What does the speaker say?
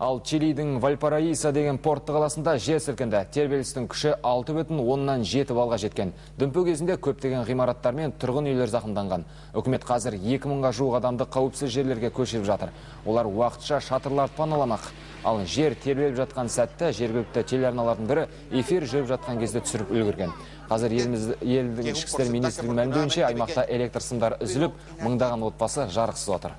Ал Чилидің Вальпараиса деген портты қаласында жер сілкінді. Тербелістің күші 6,7 балға жеткен. Дүмпу кезінде көптеген ғимараттар мен тұрғын үйлер зақымданған. Үкімет қазір 2000-ға жуық адамды қауіпсіз жерлерге көшіріп жатыр. Олар уақытша шатырларды паналамақ. Ал жер тербеліп жатқан сәтті жергілікті телеарналардың бірі эфир жүріп жатқан кезде түсіріп үлгерген. Қазір еліміз, елдің ішкі істер министрлігінің мәлімдеуінше аймақта электр сымдары үзіліп, мыңдаған отбасы жарықсыз отыр.